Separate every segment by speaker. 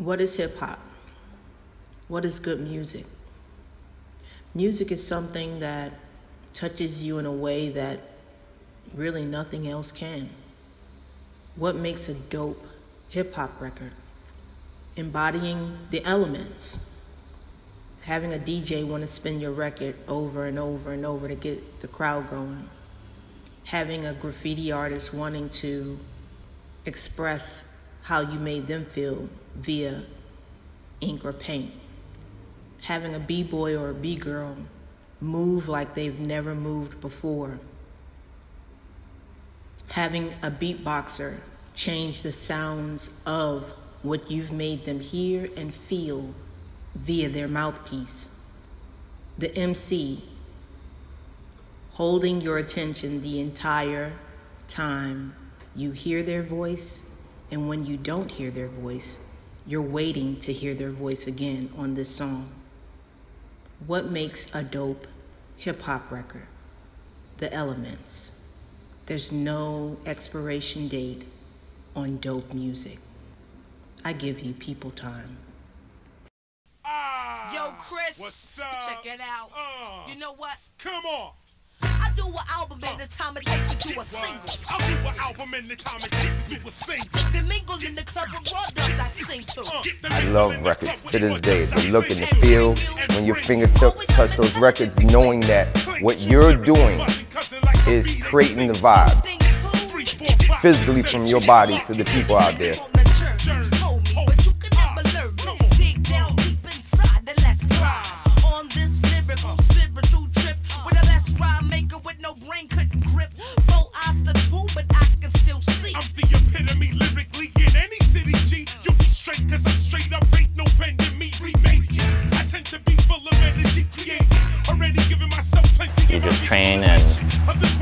Speaker 1: What is hip hop? What is good music? Music is something that touches you in a way that really nothing else can. What makes a dope hip hop record? Embodying the elements. Having a DJ want to spin your record over and over and over to get the crowd going. Having a graffiti artist wanting to express how you made them feel via ink or paint. Having a b-boy or a b-girl move like they've never moved before. Having a beatboxer change the sounds of what you've made them hear and feel via their mouthpiece. The MC holding your attention the entire time you hear their voice, and when you don't hear their voice, you're waiting to hear their voice again on this song. What makes a dope hip hop record? The elements. There's no expiration date on dope music. I give you people time.
Speaker 2: Ah,
Speaker 3: Yo, Chris.
Speaker 2: What's up?
Speaker 3: Check it out.
Speaker 2: Uh,
Speaker 3: You know what?
Speaker 2: Come on.
Speaker 3: I do an album in the time it takes to do a single.
Speaker 2: I'll do an album in the time it takes to do a single.
Speaker 3: The mingle in the club with brothers I sing to.
Speaker 2: Uh, get the
Speaker 4: I love records to this day.
Speaker 2: the
Speaker 4: The look and the feel when your fingertips touch those records, knowing that what you're doing is creating the vibe physically from your body to the people out there.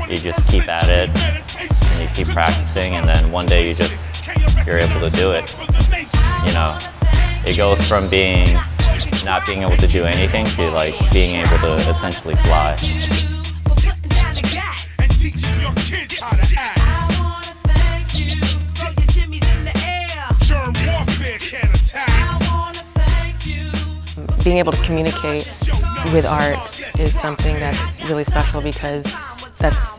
Speaker 3: You
Speaker 5: just keep at it, and you keep practicing, and then one day you just you're able to do it. You know, it goes from being not being able to do anything to like being able to essentially fly.
Speaker 6: Being able to communicate with art is something that's really special because that's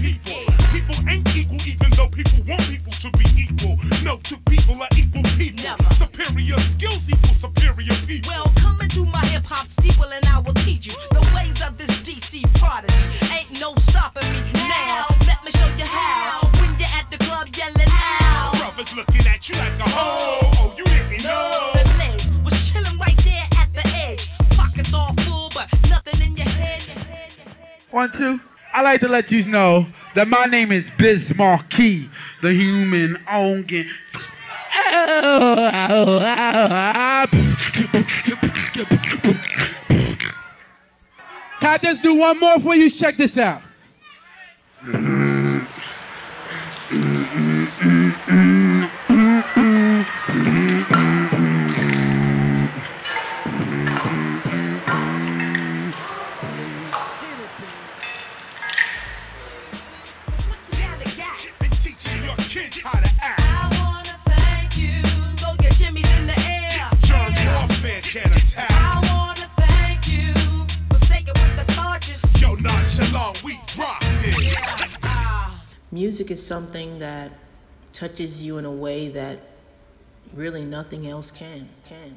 Speaker 3: hop steeple and I will teach you the ways of this DC prodigy. Ain't no stopping me now. Let me show you how. When you're at the club yelling out.
Speaker 2: Brothers looking at you like a hoe. Oh, you didn't know.
Speaker 3: The legs was chilling right there at the edge. Pockets all full, but nothing in your head.
Speaker 7: One, two. I like to let you know that my name is Biz Markie, the human organ. Can I just do one more for you? Check this out.
Speaker 3: Down the
Speaker 1: Music is something that touches you in a way that really nothing else can. Can.